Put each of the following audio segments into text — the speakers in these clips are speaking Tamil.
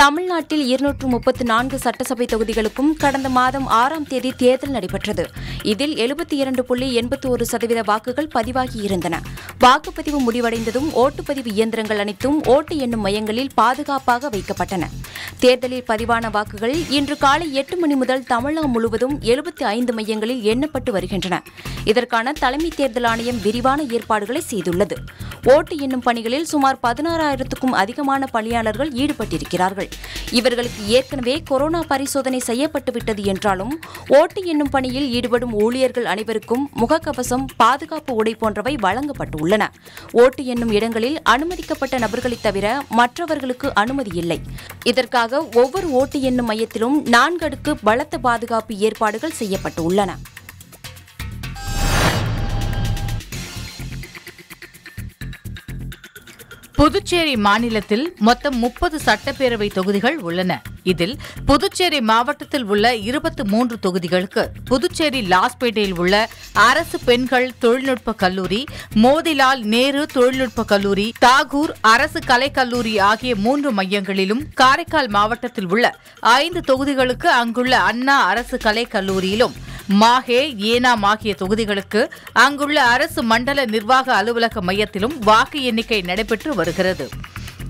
தமிழ்நாட்டில் இருநூற்று முப்பத்து நான்கு சட்டசபை தொகுதிகளுக்கும் கடந்த மாதம் ஆறாம் தேதி தேர்தல் நடைபெற்றது. இதில் எழுபத்தி இரண்டு புள்ளி எண்பத்தி ஒரு சதவீத வாக்குகள் பதிவாகியிருந்தன. வாக்குப்பதிவு முடிவடைந்ததும் ஓட்டுப்பதிவு இயந்திரங்கள் அனைத்தும் ஓட்டு எண்ணும் மையங்களில் பாதுகாப்பாக வைக்கப்பட்டன. தேர்தலில் பதிவான வாக்குகள் இன்று காலை எட்டு மணி முதல் தமிழகம் முழுவதும் எழுபத்தி ஐந்து மையங்களில் எண்ணப்பட்டு வருகின்றன. இதற்கான தலைமை தேர்தல் ஆணையம் விரிவான ஏற்பாடுகளை செய்துள்ளது. ஓட்டு எண்ணும் பணிகளில் சுமார் பதினாறாயிரத்துக்கும் அதிகமான பணியாளர்கள் ஈடுபட்டிருக்கிறார்கள். இவர்களுக்கு ஏற்கனவே கொரோனா பரிசோதனை செய்யப்பட்டுவிட்டது என்றாலும் ஓட்டு எண்ணும் பணியில் ஈடுபடும் ஊழியர்கள் அனைவருக்கும் முகக்கவசம் பாதுகாப்பு உடை போன்றவை வழங்கப்பட்டுள்ளன. ஓட்டு எண்ணும் இடங்களில் அனுமதிக்கப்பட்ட நபர்களைத் தவிர மற்றவர்களுக்கு அனுமதி இல்லை. இதற்காக ஒவ்வொரு ஓட்டு எண்ணும் மையத்திலும் நான்கு அடுக்கு பலத்த பாதுகாப்பு ஏற்பாடுகள் செய்யப்பட்டுள்ளன. புதுச்சேரி மாநிலத்தில் மொத்தம் முப்பது சட்டப்பேரவை தொகுதிகள் உள்ளன. இதில் புதுச்சேரி மாவட்டத்தில் உள்ள இருபத்தி மூன்று தொகுதிகளுக்கு புதுச்சேரி லாஸ்பேட்டையில் உள்ள அரசு பெண்கள் தொழில்நுட்ப கல்லூரி மோதிலால் நேரு தொழில்நுட்ப கல்லூரி தாகூர் அரசு கலைக்கல்லூரி ஆகிய மூன்று மையங்களிலும் காரைக்கால் மாவட்டத்தில் உள்ள ஐந்து தொகுதிகளுக்கு அங்குள்ள அண்ணா அரசு கலைக்கல்லூரியிலும் மாஹே ஏனாம் ஆகிய தொகுதிகளுக்கு அங்குள்ள அரசு மண்டல நிர்வாக அலுவலக மையத்திலும் வாக்கு எண்ணிக்கை நடைபெற்று வருகிறது.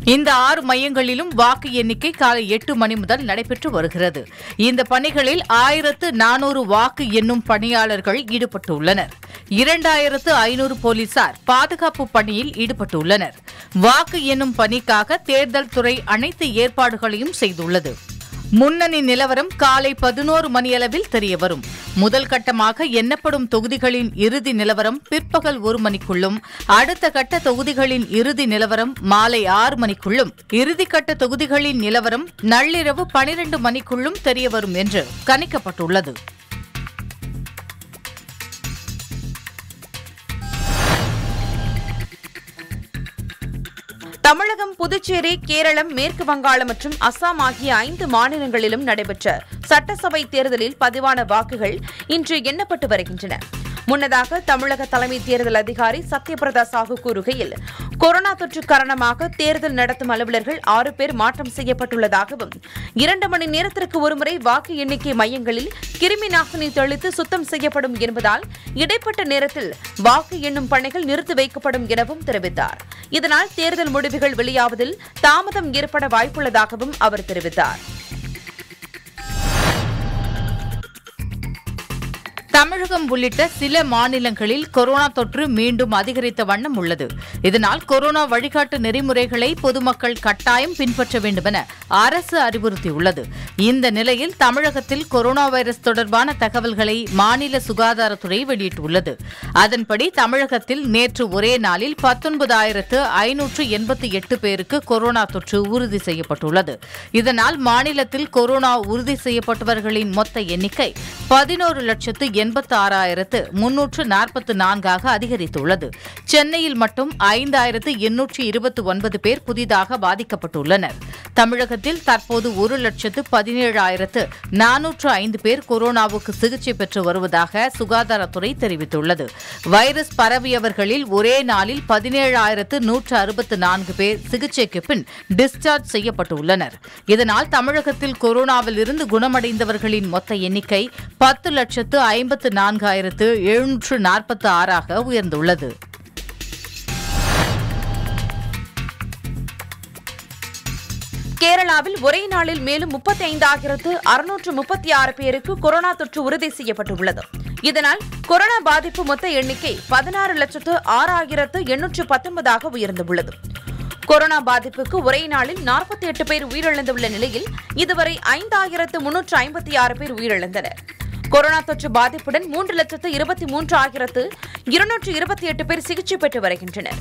இந்த ஆறு மையங்களிலும் வாக்கு எண்ணிக்கை காலை எட்டு மணி முதல் நடைபெற்று வருகிறது. இந்த பணிகளில் ஆயிரத்து நானூறு வாக்கு எண்ணும் பணியாளர்கள் ஈடுபட்டுள்ளனர். இரண்டாயிரத்து ஐநூறு போலீசார் பாதுகாப்பு பணியில் ஈடுபட்டுள்ளனர். வாக்கு எண்ணும் பணிக்காக தேர்தல் துறை அனைத்து ஏற்பாடுகளையும் செய்துள்ளது. முன்னணி நிலவரம் காலை பதினோரு மணியளவில் தெரியவரும். முதல் கட்டமாக எண்ணப்படும் தொகுதிகளின் இறுதி நிலவரம் பிற்பகல் ஒரு மணிக்குள்ளும் அடுத்த கட்ட தொகுதிகளின் இறுதி நிலவரம் மாலை ஆறு மணிக்குள்ளும். இறுதிக்கட்ட தொகுதிகளின் நிலவரம் நள்ளிரவு பனிரெண்டு மணிக்குள்ளும் தெரியவரும் என்று கணிக்கப்பட்டுள்ளது. தமிழகம் புதுச்சேரி கேரளம் மேற்கு வங்காளம் மற்றும் அசாம் ஆகிய ஐந்து மாநிலங்களிலும் நடைபெற்ற சட்டசபை தேர்தலில் பதிவான வாக்குகள் இன்று எண்ணப்பட்டு வருகின்றன. முன்னதாக தமிழக தலைமை தேர்தல் அதிகாரி சத்யபிரதா சாஹூ கூறுகையில் கொரோனா தொற்று காரணமாக தேர்தல் நடத்தும் அலுவலர்கள் ஆறு பேர் மாற்றம் செய்யப்பட்டுள்ளதாகவும் இரண்டு மணி நேரத்திற்கு ஒருமுறை வாக்கு எண்ணிக்கை மையங்களில் கிருமி நாசினி தெளித்து சுத்தம் செய்யப்படும் என்பதால் இடைப்பட்ட நேரத்தில் வாக்கு எண்ணும் பணிகள் நிறுத்தி வைக்கப்படும் எனவும் தெரிவித்தார். இதனால் தேர்தல் முடிவுகள் வெளியாவதில் தாமதம் ஏற்பட வாய்ப்புள்ளதாகவும் அவர் தெரிவித்தார். தமிழகம் உள்ளிட்ட சில மாநிலங்களில் கொரோனா தொற்று மீண்டும் அதிகரித்த வண்ணம் உள்ளது. இதனால் கொரோனா வழிகாட்டு நெறிமுறைகளை பொதுமக்கள் கட்டாயம் பின்பற்ற வேண்டுமென அரசு அறிவுறுத்தியுள்ளது. இந்த நிலையில் தமிழகத்தில் கொரோனா வைரஸ் தொடர்பான தகவல்களை மாநில சுகாதாரத்துறை வெளியிட்டுள்ளது. அதன்படி தமிழகத்தில் நேற்று ஒரே நாளில் பத்தொன்பதாயிரத்து ஐநூற்று எண்பத்தி எட்டு பேருக்கு கொரோனா தொற்று உறுதி செய்யப்பட்டுள்ளது. இதனால் மாநிலத்தில் கொரோனா உறுதி செய்யப்பட்டவர்களின் மொத்த எண்ணிக்கை பதினோரு லட்சத்து எண்பத்து ஆறாயிரத்து முன்னூற்று நாற்பத்து நான்காக அதிகரித்துள்ளது. சென்னையில் மட்டும் ஐந்தாயிரத்து எண்ணூற்று இருபத்தி ஒன்பது பேர் புதிதாக பாதிக்கப்பட்டுள்ளனர். தமிழகத்தில் தற்போது ஒரு லட்சத்து பதினேழாயிரத்து நானூற்று ஐந்து பேர் கொரோனாவுக்கு சிகிச்சை பெற்று வருவதாக சுகாதாரத்துறை தெரிவித்துள்ளது. வைரஸ் பரவியவர்களில் ஒரே நாளில் பதினேழாயிரத்து நூற்று அறுபத்து நான்கு பேர் சிகிச்சைக்கு பின் டிஸ்சார்ஜ் செய்யப்பட்டுள்ளனர். இதனால் தமிழகத்தில் கொரோனாவில் இருந்து குணமடைந்தவர்களின் மொத்த எண்ணிக்கை பத்து லட்சத்து ஐம்பத்து ஐம்பத்து நான்காயிரத்து எழுநூற்று நாற்பத்து ஆறாக உயர்ந்துள்ளது. கேரளாவில் ஒரே நாளில் மேலும் முப்பத்தி ஐந்தாயிரத்து அறுநூற்று முப்பத்தி ஆறு பேருக்கு கொரோனா தொற்று உறுதி செய்யப்பட்டுள்ளது. இதனால் கொரோனா பாதிப்பு மொத்த எண்ணிக்கை பதினாறு லட்சத்து ஆறாயிரத்து எண்ணூற்று பத்தொன்பதாக உயர்ந்துள்ளது. கொரோனா பாதிப்புக்கு ஒரே நாளில் நாற்பத்தி எட்டு பேர் உயிரிழந்துள்ள நிலையில் இதுவரை ஐந்தாயிரத்து முன்னூற்று ஐம்பத்தி ஆறு பேர் உயிரிழந்தனர். கொரோனா தொற்று பாதிப்புடன் மூன்று லட்சத்து இருபத்தி மூன்று ஆயிரத்து இருநூற்று இருபத்தி எட்டு பேர் சிகிச்சை பெற்று வருகின்றனர்.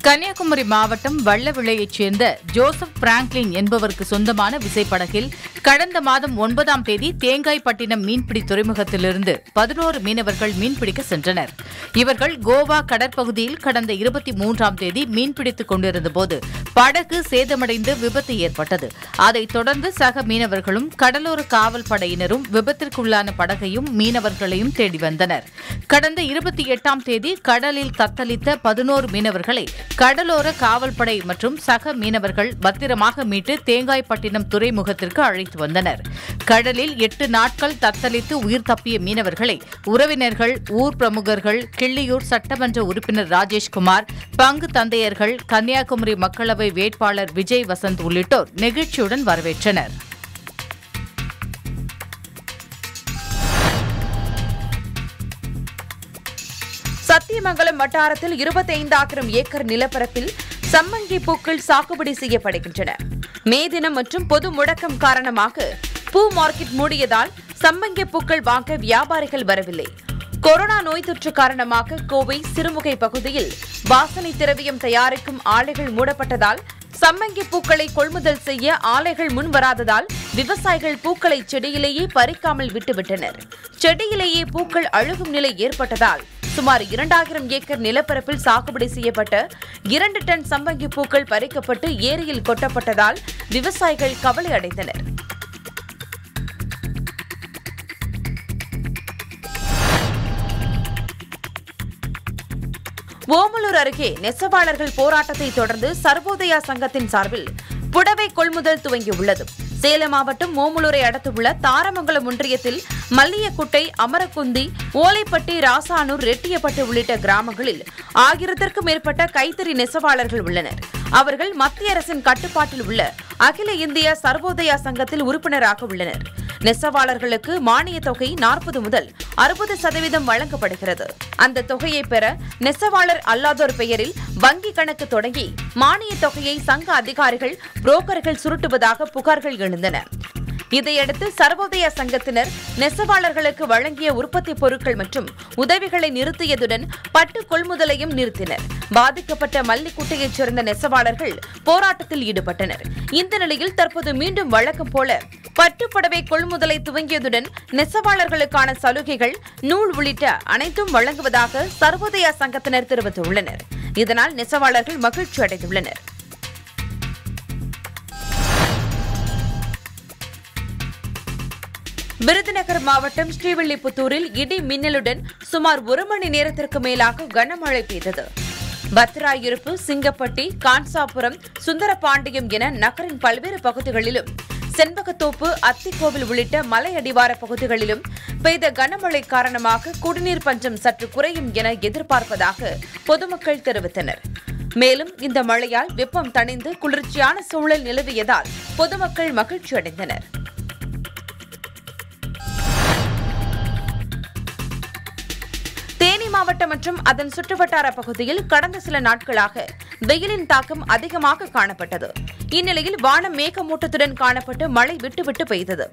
கன்னியாகுமரி மாவட்டம் வள்ளவிளையைச் சேர்ந்த ஜோசப் பிராங்க்லின் என்பவருக்கு சொந்தமான விசைப்படகில் கடந்த மாதம் ஒன்பதாம் தேதி தேங்காய்பட்டினம் மீன்பிடி துறைமுகத்திலிருந்து பதினோரு மீனவர்கள் மீன்பிடிக்க சென்றனர். இவர்கள் கோவா கடற்பகுதியில் கடந்த இருபத்தி மூன்றாம் தேதி மீன்பிடித்துக் கொண்டிருந்தபோது படகு சேதமடைந்து விபத்து ஏற்பட்டது. அதைத் தொடர்ந்து சக மீனவர்களும் கடலோர காவல் படையினரும் விபத்திற்குள்ளான படகையும் மீனவர்களையும் தேடி வந்தனர். கடந்த இருபத்தி எட்டாம் தேதி கடலில் தத்தளித்த பதினோரு மீனவர்களை கடலோர காவல்படை மற்றும் சக மீனவர்கள் பத்திரமாக மீட்டு தேங்காய்பட்டினம் துறைமுகத்திற்கு அழைத்து வந்தனர். கடலில் எட்டு நாட்கள் தத்தளித்து உயிர் தப்பிய மீனவர்களை உறவினர்கள் ஊர் பிரமுகர்கள் கிள்ளியூர் சட்டமன்ற உறுப்பினர் ராஜேஷ்குமார் பங்கு தந்தையர்கள் கன்னியாகுமரி மக்களவை வேட்பாளர் விஜய் வசந்த் உள்ளிட்டோர் நெகிழ்ச்சியுடன் வரவேற்றனர். சத்தியமங்கலம் வட்டாரத்தில் இருபத்தைந்தாயிரம் ஏக்கர் நிலப்பரப்பில் சம்மங்கி பூக்கள் சாகுபடி செய்யப்படுகின்றன. மே தினம் மற்றும் பொது முடக்கம் காரணமாக பூ மார்க்கெட் மூடியதால் சம்மங்கி பூக்கள் வாங்க வியாபாரிகள் வரவில்லை. கொரோனா நோய் தொற்று காரணமாக கோவை சிறுமுகை பகுதியில் வாசனை திரவியம் தயாரிக்கும் ஆலைகள் மூடப்பட்டதால் சம்மங்கி பூக்களை கொள்முதல் செய்ய ஆலைகள் முன்வராததால் விவசாயிகள் பூக்களை செடியிலேயே பறிக்காமல் விட்டுவிட்டனர். செடியிலேயே பூக்கள் அழுகும் நிலை ஏற்பட்டதால் சுமார் இரண்டாயிரம் ஏக்கர் நிலப்பரப்பில் சாகுபடி செய்யப்பட்ட இரண்டு டன் சம்பங்கி பூக்கள் பறிக்கப்பட்டு ஏரியில் கொட்டப்பட்டதால் விவசாயிகள் கவலை அடைந்தனர். ஓமலூர் அருகே நெசவாளர்கள் போராட்டத்தை தொடர்ந்து சர்வோதயா சங்கத்தின் சார்பில் புடவை கொள்முதல் துவங்கியுள்ளது. சேலம் மாவட்டம் ஓமலூரை அடுத்துள்ள தாரமங்கலம் ஒன்றியத்தில் மல்லியக்குட்டை அமரக்குந்தி ஓலைப்பட்டி ராசானூர் ரெட்டியப்பட்டு உள்ளிட்ட கிராமங்களில் ஆயிரத்திற்கும் மேற்பட்ட கைத்தறி நெசவாளர்கள் உள்ளனர். அவர்கள் மத்திய அரசின் கட்டுப்பாட்டில் உள்ள அகில இந்திய சர்வோதயா சங்கத்தில் உறுப்பினராக உள்ளனர். நெசவாளர்களுக்கு மானிய தொகை நாற்பது முதல் அறுபது சதவீதம் வழங்கப்படுகிறது. அந்த தொகையை பெற நெசவாளர் அல்லாதோர் பெயரில் வங்கி கணக்கு தொடங்கி மானிய தொகையை சங்க அதிகாரிகள் புரோக்கர்கள் சுருட்டுவதாக புகார்கள் எழுந்தன. இதையடுத்து சர்வோதய சங்கத்தினர் நெசவாளர்களுக்கு வழங்கிய உற்பத்தி பொருட்கள் மற்றும் உதவிகளை நிறுத்தியதுடன் பட்டு கொள்முதலையும் நிறுத்தினர். பாதிக்கப்பட்ட மல்லிக்குட்டையைச் சேர்ந்த நெசவாளர்கள் போராட்டத்தில் ஈடுபட்டனர். இந்த நிலையில் தற்போது மீண்டும் வழக்கம் போல பட்டுப்படவை கொள்முதலை துவங்கியதுடன் நெசவாளர்களுக்கான சலுகைகள் நூல் உள்ளிட்ட அனைத்தும் வழங்குவதாக சர்வோதயா சங்கத்தினர் தெரிவித்துள்ளனர். இதனால் நெசவாளர்கள் மகிழ்ச்சி அடைந்துள்ளனர் விருதுநகர் மாவட்டம் ஸ்ரீவில்லிபுத்தூரில் இடி மின்னலுடன் சுமார் ஒரு மணி நேரத்திற்கு மேலாக கனமழை பெய்தது. பத்ராயிருப்பு சிங்கப்பட்டி கான்சாபுரம் சுந்தரபாண்டியம் என நகரின் பல்வேறு பகுதிகளிலும் செண்பகத்தோப்பு அத்திக்கோவில் உள்ளிட்ட மலை அடிவார பகுதிகளிலும் பெய்த கனமழை காரணமாக குடிநீர் பஞ்சம் சற்று குறையும் என எதிர்பார்ப்பதாக பொதுமக்கள் தெரிவித்தனர். மேலும் இந்த மழையால் வெப்பம் தணிந்து குளிர்ச்சியான சூழல் நிலவியதால் பொதுமக்கள் மகிழ்ச்சி அடைந்தனர் மாவட்டம் மற்றும் அதன் சுற்றுவட்டார பகுதியில் கடந்த சில நாட்களாக வெயிலின் தாக்கம் அதிகமாக காணப்பட்டது. இந்நிலையில் வானம் மேகமூட்டத்துடன் காணப்பட்டு மழை விட்டுவிட்டு பெய்தது.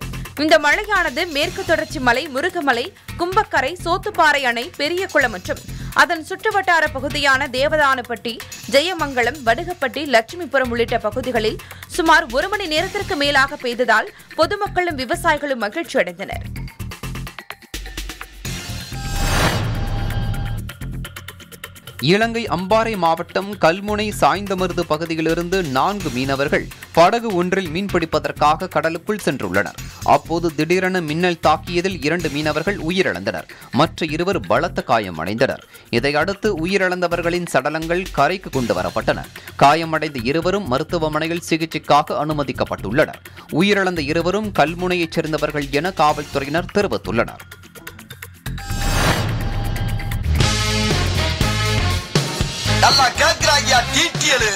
இந்த மழையானது மேற்கு தொடர்ச்சி மலை முருகமலை கும்பக்கரை சோத்துப்பாறை அணை பெரியகுளம் மற்றும் அதன் சுற்றுவட்டார பகுதியான தேவதானப்பட்டி ஜெயமங்கலம் வடுகப்பட்டி லட்சுமிபுரம் உள்ளிட்ட பகுதிகளில் சுமார் ஒரு மணி நேரத்திற்கு மேலாக பெய்ததால் பொதுமக்களும் விவசாயிகளும் மகிழ்ச்சி அடைந்தனர் இலங்கை அம்பாறை மாவட்டம் கல்முனை சாய்ந்தமருது பகுதியிலிருந்து நான்கு மீனவர்கள் படகு ஒன்றில் மீன்பிடிப்பதற்காக கடலுக்குள் சென்றுள்ளனர். அப்போது திடீரென மின்னல் தாக்கியதில் இரண்டு மீனவர்கள் உயிரிழந்தனர். மற்ற இருவர் பலத்த காயம் அடைந்தனர் இதையடுத்து உயிரிழந்தவர்களின் சடலங்கள் கரைக்கு கொண்டு வரப்பட்டன காயமடைந்த இருவரும் மருத்துவமனையில் சிகிச்சைக்காக அனுமதிக்கப்பட்டுள்ளனர். உயிரிழந்த இருவரும் கல்முனையைச் சேர்ந்தவர்கள் என காவல்துறையினர் தெரிவித்துள்ளனர். நல்லா கேட்கிறாங்கயா டிடிஎல்?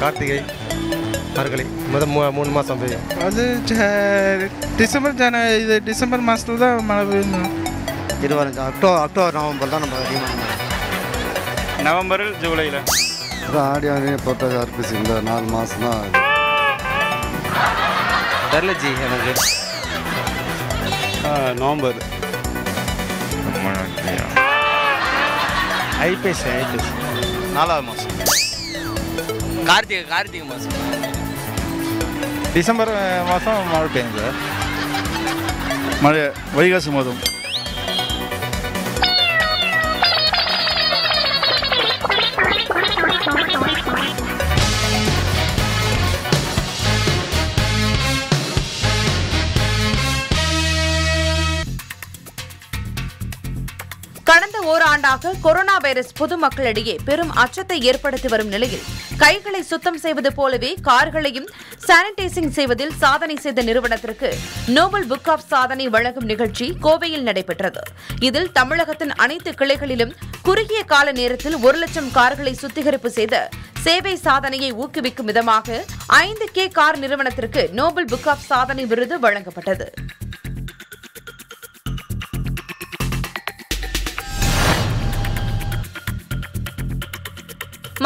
கார்த்திகை அவர்களே முதல் மூ மூணு மாதம் பெய்யும் அது ஜ- டிசம்பர் ஜன இது டிசம்பர் மாதத்துல தான் மழை பெய்யணும் இருபது அக்டோபர் அக்டோபர் நவம்பர் தான் நம்ம அதிகமாக நவம்பரில் ஜூலையில் ஆடி ஆடி பொறுத்த ஆர்பிசி இந்த நாலு மாதம் தான் தெரில ஜி எனக்கு நவம்பர் ஐபிஎஸ் ஐபிஎஸ் நாலாவது மாதம் கார்த்திகை கார்த்திகை மாதம் டிசம்பர் மாதம் மழை பெய்யும் சார் மழை வைகாசி மாதம். ஓராண்டாக கொரோனா வைரஸ் பொதுமக்களிடையே பெரும் அச்சத்தை ஏற்படுத்தி வரும் நிலையில் கைகளை சுத்தம் செய்வது போலவே கார்களையும் சானிடைசிங் செய்வதில் சாதனை செய்த நிறுவனத்திற்கு நோபல் புக் ஆஃப் சாதனை வழங்கும் நிகழ்ச்சி கோவையில் நடைபெற்றது. இதில் தமிழகத்தின் அனைத்து கிளைகளிலும் குறுகிய கால நேரத்தில் ஒரு லட்சம் கார்களை சுத்திகரிப்பு செய்த சேவை சாதனையை ஊக்குவிக்கும் விதமாக ஐந்து கே கார் நிறுவனத்திற்கு நோபல் புக் ஆஃப் சாதனை விருது வழங்கப்பட்டது.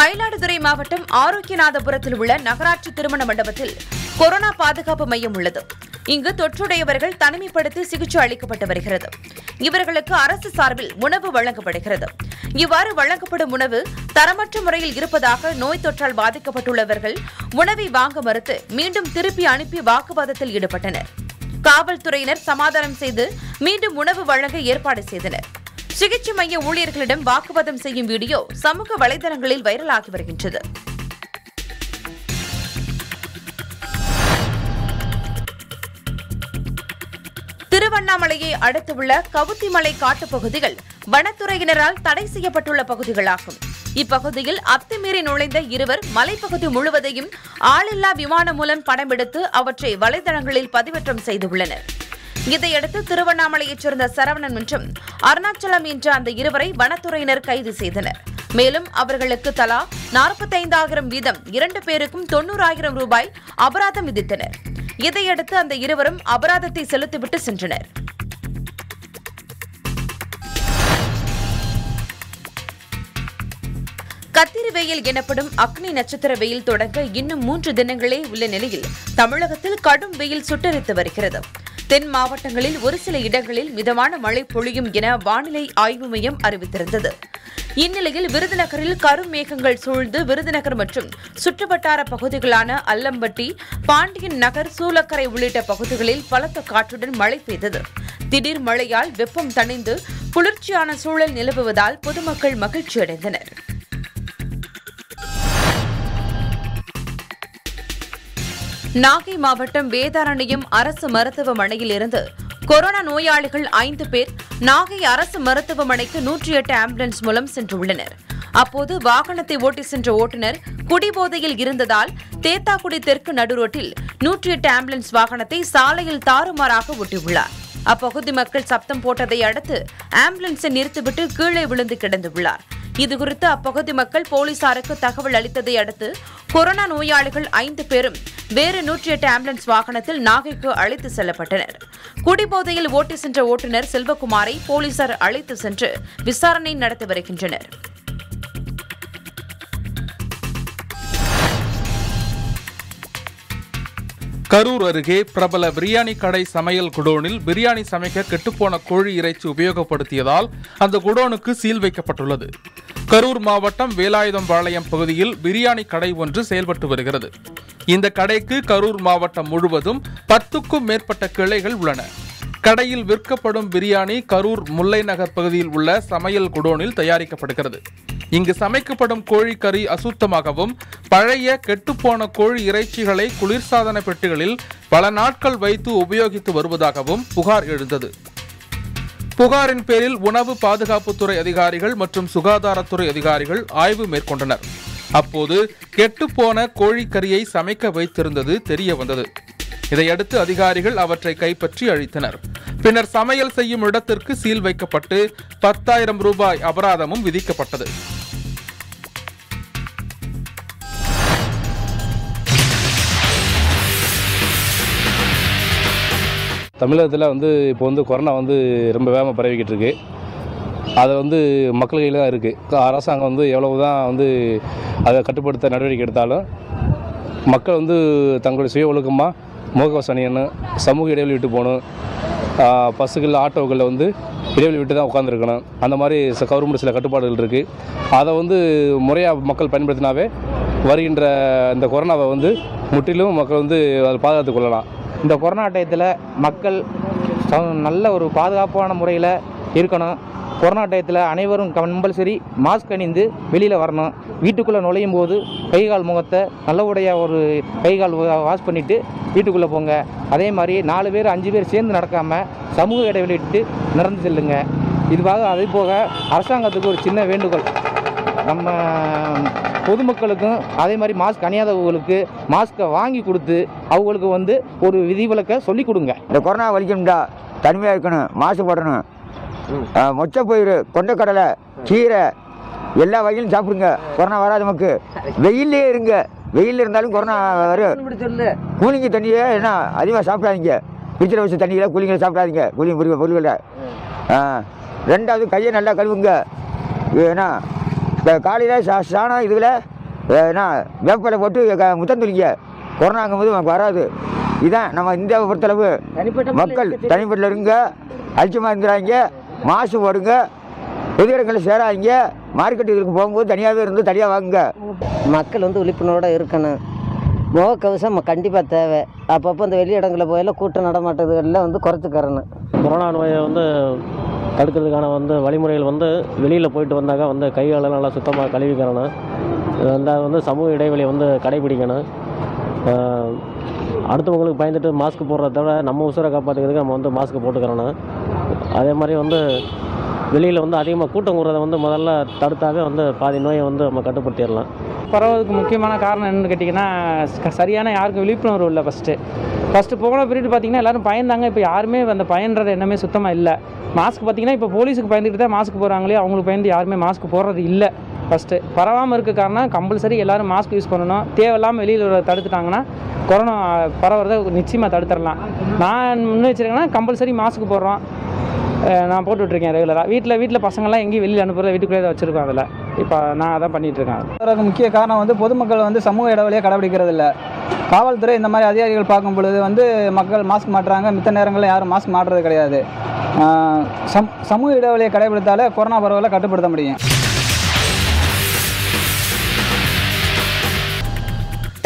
மயிலாடுதுறை மாவட்டம் ஆரோக்கியநாதபுரத்தில் உள்ள நகராட்சி திருமண மண்டபத்தில் கொரோனா பாதுகாப்பு மையம் உள்ளது. இங்கு தொற்றுடையவர்கள் தனிமைப்படுத்தி சிகிச்சை அளிக்கப்பட்டு வருகிறது. இவர்களுக்கு அரசு சார்பில் உணவு வழங்கப்படுகிறது. இவ்வாறு வழங்கப்படும் உணவு தரமற்ற முறையில் இருப்பதாக நோய் தொற்றால் பாதிக்கப்பட்டுள்ளவர்கள் உணவை வாங்க மறுத்து மீண்டும் திருப்பி அனுப்பி வாக்குவாதத்தில் ஈடுபட்டனர். காவல்துறையினர் சமாதானம் செய்து மீண்டும் உணவு வழங்க ஏற்பாடு செய்தனர். சிகிச்சை மைய ஊழியர்களிடம் வாக்குவாதம் செய்யும் வீடியோ சமூக வலைதளங்களில் வைரலாகி வருகின்றது. திருவண்ணாமலையை அடுத்துள்ள கவுத்திமலை காட்டுப் பகுதிகள் வனத்துறையினரால் தடை செய்யப்பட்டுள்ள பகுதிகளாகும். இப்பகுதியில் அத்துமீறி நுழைந்த இருவர் மலைப்பகுதி முழுவதையும் ஆளில்லா விமானம் மூலம் படமெடுத்து அவற்றை வலைதளங்களில் பதிவேற்றம் செய்துள்ளனர். இதையடுத்து திருவண்ணாமலையைச் சேர்ந்த சரவணன் மற்றும் அருணாச்சலம் என்ற அந்த இருவரை வனத்துறையினர் கைது செய்தனர். மேலும் அவர்களுக்கு தலா நாற்பத்தைந்தாயிரம் வீதம் இரண்டு பேருக்கும் தொன்னூறாயிரம் ரூபாய் அபராதம் விதித்தனர். இதையடுத்து அந்த இருவரும் அபராதத்தை செலுத்திவிட்டு சென்றனர். கத்திரி வெயில் எனப்படும் அக்னி நட்சத்திர வெயில் தொடங்க இன்னும் மூன்று தினங்களே உள்ள நிலையில் தமிழகத்தில் கடும் வெயில் சுட்டரித்து வருகிறது. தென் மாவட்டங்களில் ஒரு சில இடங்களில் மிதமான மழை பொழியும் என வானிலை ஆய்வு மையம் அறிவித்திருந்தது. இந்நிலையில் விருதுநகரில் கரும் மேகங்கள் சூழ்ந்து விருதுநகர் மற்றும் சுற்றுவட்டார பகுதிகளான அல்லம்பட்டி பாண்டியன் நகர் சூலக்கரை உள்ளிட்ட பகுதிகளில் பலத்த காற்றுடன் மழை பெய்தது. திடீர் மழையால் வெப்பம் தணிந்து குளிர்ச்சியான சூழல் நிலவுவதால் பொதுமக்கள் மகிழ்ச்சியடைந்தனர். நாகை மாவட்டம் வேதாரண்யம் அரசு மருத்துவமனையில் இருந்து கொரோனா நோயாளிகள் ஐந்து பேர் நாகை அரசு மருத்துவமனைக்கு நூற்றி எட்டு ஆம்புலன்ஸ் மூலம் சென்றுள்ளனர். அப்போது வாகனத்தை ஓட்டி சென்ற ஓட்டுநர் குடிபோதையில் இருந்ததால் தேத்தாக்குடி தெற்கு நடுரோட்டில் நூற்றி எட்டு ஆம்புலன்ஸ் வாகனத்தை சாலையில் தாறுமாறாக ஓட்டியுள்ளார். அப்பகுதி மக்கள் சப்தம் போட்டதை அடுத்து ஆம்புலன்ஸை நிறுத்திவிட்டு கீழே விழுந்து கிடந்துள்ளார். இதுகுறித்து அப்பகுதி மக்கள் போலீசாருக்கு தகவல் அளித்ததை அடுத்து கொரோனா நோயாளிகள் ஐந்து பேரும் வேறு நூற்றி எட்டு ஆம்புலன்ஸ் வாகனத்தில் நாகைக்கு அழைத்து செல்லப்பட்டனர். குடிபோதையில் ஓட்டி சென்ற ஓட்டுநர் செல்வகுமாரை போலீசார் அழைத்து சென்று விசாரணை நடத்தி வருகின்றனர். கரூர் அருகே பிரபல பிரியாணி கடை சமையல் குடோனில் பிரியாணி சமைக்க கெட்டுப்போன கோழி இறைச்சி உபயோகப்படுத்தியதால் அந்த குடோனுக்கு சீல் வைக்கப்பட்டுள்ளது. கரூர் மாவட்டம் வேலாயுதம் பாளையம் பகுதியில் பிரியாணி கடை ஒன்று செயல்பட்டு வருகிறது. இந்த கடைக்கு கரூர் மாவட்டம் முழுவதும் பத்துக்கும் மேற்பட்ட கிளைகள் உள்ளன. கடையில் விற்கப்படும் பிரியாணி கரூர் முல்லை நகர் பகுதியில் உள்ள சமையல் குடோனில் தயாரிக்கப்படுகிறது. இங்கு சமைக்கப்படும் கோழிக்கறி அசுத்தமாகவும் பழைய கெட்டுப்போன கோழி இறைச்சிகளை குளிர்சாதன பெட்டிகளில் பல நாட்கள் வைத்து உபயோகித்து வருவதாகவும் புகார் எழுந்தது. புகாரின் பேரில் உணவு பாதுகாப்புத்துறை அதிகாரிகள் மற்றும் சுகாதாரத்துறை அதிகாரிகள் ஆய்வு மேற்கொண்டனர். அப்போது கெட்டுப்போன கோழிக்கறியை சமைக்க வைத்திருந்தது தெரிய வந்தது. இதையடுத்து அதிகாரிகள் அவற்றை கைப்பற்றி அழித்தனர். பின்னர் சமையல் செய்யும் இடத்திற்கு சீல் வைக்கப்பட்டு பத்தாயிரம் ரூபாய் அபராதமும் விதிக்கப்பட்டது. தமிழகத்தில் வந்து இப்போ வந்து கொரோனா வந்து ரொம்ப வேகமாக பரவிக்கிட்டு இருக்கு அதை வந்து மக்கள் கையில் தான் இருக்குது அரசாங்கம் வந்து எவ்வளவு தான் வந்து அதை கட்டுப்படுத்த நடவடிக்கை எடுத்தாலும் மக்கள் வந்து தங்களுடைய சுய ஒழுக்கமாக முகக்கவசம் அணியணும் சமூக இடைவெளி விட்டு போகணும் பஸ்ஸுகளில் ஆட்டோக்களில் வந்து இடைவெளி விட்டு தான் உட்காந்துருக்கணும் அந்த மாதிரி கவர்மெண்ட் சில கட்டுப்பாடுகள் இருக்குது அதை வந்து முறையாக மக்கள் பயன்படுத்தினாவே வருகின்ற இந்த கொரோனாவை வந்து முற்றிலும் மக்கள் வந்து அதை பாதுகாத்துக் கொள்ளலாம். இந்த கொரோனா டயத்தில் மக்கள் நல்ல ஒரு பாதுகாப்பான முறையில் இருக்கணும். கொரோனா டயத்தில் அனைவரும் கம்பல்சரி மாஸ்க் அணிந்து வெளியில் வரணும். வீட்டுக்குள்ளே நுழையும் போது கை கால் முகத்தை நல்லபடியாக ஒரு கை கால் வாஷ் பண்ணிவிட்டு வீட்டுக்குள்ளே போங்க. அதே மாதிரி நாலு பேர் அஞ்சு பேர் சேர்ந்து நடக்காமல் சமூக இடைவெளிட்டு நடந்து செல்லுங்க. இதுவாக அதே போக அரசாங்கத்துக்கு ஒரு சின்ன வேண்டுகோள். நம்ம பொதுமக்களுக்கும் அதே மாதிரி மாஸ்க் அணியாதவங்களுக்கு மாஸ்க்கை வாங்கி கொடுத்து அவங்களுக்கு வந்து ஒரு விதிவிலக்கை சொல்லிக் கொடுங்க. இந்த கொரோனா வலிக்கணும்டா தனிமையாக இருக்கணும் மாசுபடணும் மொச்சப்பயிறு கொண்டக்கடலை கீரை எல்லா வகையிலும் சாப்பிடுங்க. கொரோனா வராது நமக்கு. வெயிலே இருங்க. வெயில் இருந்தாலும் கொரோனா வரும் கூலிங்க தண்ணியை என்ன அதிகமாக சாப்பிடாதீங்க. பிடிச்சிட வச்ச தண்ணியில் கூலிங்களை சாப்பிடாதீங்க. கூலிங் பொருள் பொருள்களை. ரெண்டாவது கையை நல்லா கழுவுங்க. ஏன்னா காலையில் சா சாணம் இதில் என்ன வேப்பிலை போட்டு முத்தம் துளிங்க. கொரோனாங்கும் போது நமக்கு வராது. இதான் நம்ம இந்தியாவை பொறுத்தளவு. மக்கள் தனிப்பட்டில் இருங்க. அலட்சியமாக இருந்துறாங்க. மாசு போடுங்க. பொது இடங்களில் சேராதீங்க. மார்க்கெட்டுக்கு போகும்போது தனியாகவே இருந்து தனியாக வாங்குங்க. மக்கள் வந்து விழிப்புணர்வோடு இருக்கணும். முகக்கவசம் கண்டிப்பாக தேவை. அப்பப்போ இந்த வெளி இடங்களில் போயெல்லாம் கூட்டம் நடமாட்டதுகளில் வந்து குறைச்சிக்கிறணும். கொரோனா நோயை வந்து தடுக்கிறதுக்கான வந்து வழிமுறைகள் வந்து வெளியில் போயிட்டு வந்தாக்கா வந்து கைகளை நல்லா சுத்தமாக கழுவிக்கிறணும். ரெண்டாவது வந்து சமூக இடைவெளியை வந்து கடைபிடிக்கணும். அடுத்தவங்களுக்கு பயந்துட்டு மாஸ்க் போடுறத விட நம்ம உசுரை காப்பாற்றிக்கிறதுக்கு நம்ம வந்து மாஸ்க் போட்டுக்கிறணும். அதே மாதிரி வந்து வெளியில் வந்து அதிகமாக கூட்டம் கூடுறத வந்து முதல்ல தடுத்தாவே வந்து பாதி நோயை வந்து நம்ம கட்டுப்படுத்திடலாம். பரவதுக்கு முக்கியமான காரணம் என்னென்னு கேட்டிங்கன்னா சரியான யாருக்கும் விழிப்புணர்வு இல்லை ஃபஸ்ட்டு ஃபஸ்ட்டு போன பீரியட் பார்த்தீங்கன்னா எல்லாரும் பயந்தாங்க. இப்போ யாருமே அந்த பயன்றது என்னமே சுத்தமாக இல்லை. மாஸ்க் பார்த்தீங்கன்னா இப்போ போலீஸுக்கு பயந்துட்டு தான் மாஸ்க் போகிறாங்களே அவங்களுக்கு பயந்து யாருமே மாஸ்க் போடுறது இல்லை. ஃபஸ்ட்டு பரவாமல் இருக்க காரணம் கம்பல்சரி எல்லோரும் மாஸ்க் யூஸ் பண்ணணும். தேவையில்லாமல் வெளியில் தடுத்துட்டாங்கன்னா கொரோனா பரவுறதை நிச்சயமாக தடுத்துடலாம். நான் முன்னே வச்சுருக்கேன்னா கம்பல்சரி மாஸ்க் போடுறோம். நான் போட்டுட்ருக்கேன் ரெகுலராக வீட்டில் வீட்டில் பசங்கள்லாம் எங்கேயும் வெளியில் அனுப்புகிறத வீட்டுக்குள்ளே தான் வச்சுருக்கோம் அதில். இப்போ நான் அதான் பண்ணிகிட்ருக்கேன் அதற்கு முக்கிய காரணம் வந்து பொதுமக்கள் வந்து சமூக இடைவெளியை கடைபிடிக்கிறது இல்லை. காவல்துறை இந்த மாதிரி அதிகாரிகள் பார்க்கும் பொழுது வந்து மக்கள் மாஸ்க் மாட்டுறாங்க மித்த நேரங்களில் யாரும் மாஸ்க் மாட்டுறது கிடையாது. சம் சமூக இடைவெளியை கடைபிடித்தாலே கொரோனா பரவலை கட்டுப்படுத்த முடியும்.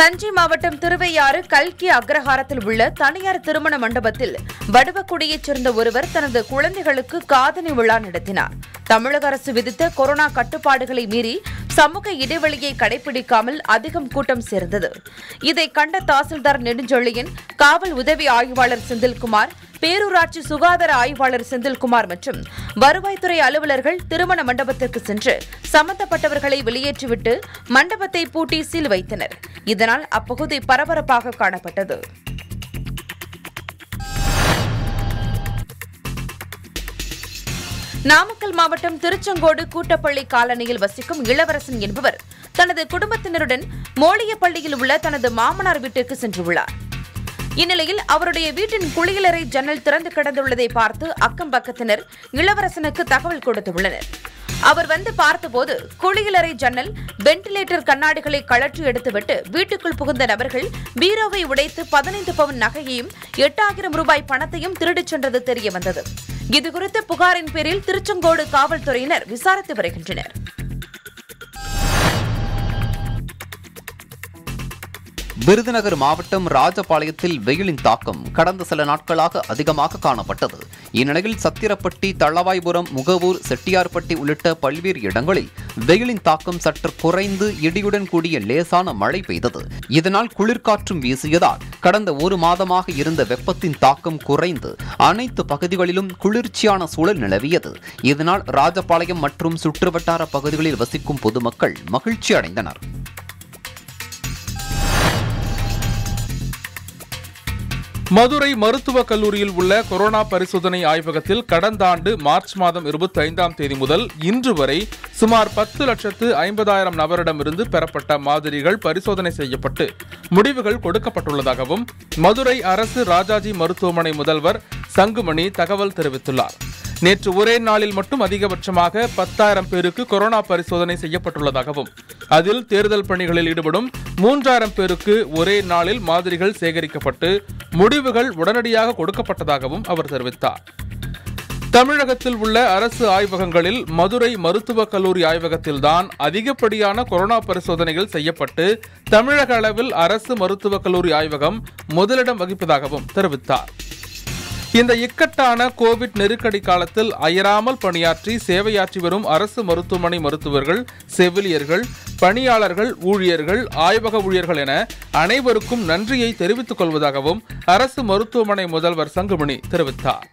தஞ்சை மாவட்டம் திருவையாறு கல்கி அக்ரஹாரத்தில் உள்ள தனியார் திருமண மண்டபத்தில் வடுவக்குடியைச் சேர்ந்த ஒருவர் தனது குழந்தைகளுக்கு காதணி விழா நடத்தினார். தமிழக அரசு விதித்த கொரோனா கட்டுப்பாடுகளை மீறி சமூக இடைவெளியை கடைபிடிக்காமல் அதிகம் கூட்டம் சேர்ந்தது. இதை கண்ட தாசில்தார் நெடுஞ்சொல்லியின் காவல் உதவி ஆய்வாளர் செந்தில்குமார் பேரூராட்சி சுகாதார ஆய்வாளர் செந்தில்குமார் மற்றும் வருவாய்த்துறை அலுவலர்கள் திருமண மண்டபத்திற்கு சென்று சம்பந்தப்பட்டவர்களை வெளியேற்றிவிட்டு மண்டபத்தை பூட்டி சீல் வைத்தனர். இதனால் அப்பகுதி பரபரப்பாக காணப்பட்டது. நாமக்கல் மாவட்டம் திருச்செங்கோடு கூட்டப்பள்ளி காலனியில் வசிக்கும் இளவரசன் என்பவர் தனது குடும்பத்தினருடன் மோளியப்பள்ளியில் உள்ள தனது மாமனார் வீட்டிற்கு சென்றுள்ளார் இந்நிலையில் அவருடைய வீட்டின் குளியலறை ஜன்னல் திறந்து கிடந்துள்ளதை பார்த்து அக்கம் பக்கத்தினர் இளவரசனுக்கு தகவல் கொடுத்துள்ளனர் அவர் வந்து பார்த்தபோது குளியலறை ஜன்னல் வென்டிலேட்டர் கண்ணாடிகளை கழற்றி எடுத்துவிட்டு வீட்டுக்குள் புகுந்த நபர்கள் பீரோவை உடைத்து பதினைந்து பவுன் நகையையும் எட்டாயிரம் ரூபாய் பணத்தையும் திருடிச் சென்றது தெரியவந்தது. இதுகுறித்து புகாரின் பேரில் திருச்செங்கோடு காவல்துறையினர் விசாரித்து வருகின்றனர். விருதுநகர் மாவட்டம் ராஜபாளையத்தில் வெயிலின் தாக்கம் கடந்த சில நாட்களாக அதிகமாக காணப்பட்டது. இந்நிலையில் சத்திரப்பட்டி தளவாய்புரம் முகவூர் செட்டியார்பட்டி உள்ளிட்ட பல்வேறு இடங்களில் வெயிலின் தாக்கம் சற்று குறைந்து இடியுடன் கூடிய லேசான மழை பெய்தது. இதனால் குளிர்காற்றும் வீசியதால் கடந்த ஒரு மாதமாக இருந்த வெப்பத்தின் தாக்கம் குறைந்து அனைத்து பகுதிகளிலும் குளிர்ச்சியான சூழல் நிலவியது. இதனால் ராஜபாளையம் மற்றும் சுற்றுவட்டார பகுதிகளில் வசிக்கும் பொதுமக்கள் மகிழ்ச்சி அடைந்தனர் மதுரை மருத்துவக் கல்லூரியில் உள்ள கொரோனா பரிசோதனை ஆய்வகத்தில் கடந்த ஆண்டு மார்ச் மாதம் இருபத்தி ஐந்தாம் தேதி முதல் இன்று வரை சுமார் பத்து லட்சத்து ஐம்பதாயிரம் நபரிடமிருந்து பெறப்பட்ட மாதிரிகள் பரிசோதனை செய்யப்பட்டு முடிவுகள் கொடுக்கப்பட்டுள்ளதாகவும் மதுரை அரசு ராஜாஜி மருத்துவமனை முதல்வர் சங்குமணி தகவல் தெரிவித்துள்ளார். நேற்று ஒரே நாளில் மட்டும் அதிகபட்சமாக பத்தாயிரம் பேருக்கு கொரோனா பரிசோதனை செய்யப்பட்டுள்ளதாகவும் அதில் தேர்தல் பணிகளில் ஈடுபடும் மூன்றாயிரம் பேருக்கு ஒரே நாளில் மாதிரிகள் சேகரிக்கப்பட்டு முடிவுகள் உடனடியாக கொடுக்கப்பட்டதாகவும் அவர் தெரிவித்தார். தமிழகத்தில் உள்ள அரசு ஆய்வகங்களில் மதுரை மருத்துவக் கல்லூரி ஆய்வகத்தில்தான் அதிகப்படியான கொரோனா பரிசோதனைகள் செய்யப்பட்டு தமிழக அளவில் அரசு மருத்துவக் கல்லூரி ஆய்வகம் முதலிடம் வகிப்பதாகவும் தெரிவித்தார். இந்த இக்கட்டான கோவிட் நெருக்கடி காலத்தில் அயராமல் பணியாற்றி சேவையாற்றி வரும் அரசு மருத்துவமனை மருத்துவர்கள் செவிலியர்கள் பணியாளர்கள் ஊழியர்கள் ஆய்வக ஊழியர்கள் என அனைவருக்கும் நன்றியை தெரிவித்துக் கொள்வதாகவும் அரசு மருத்துவமனை முதல்வர் சங்குமணி தெரிவித்தார்.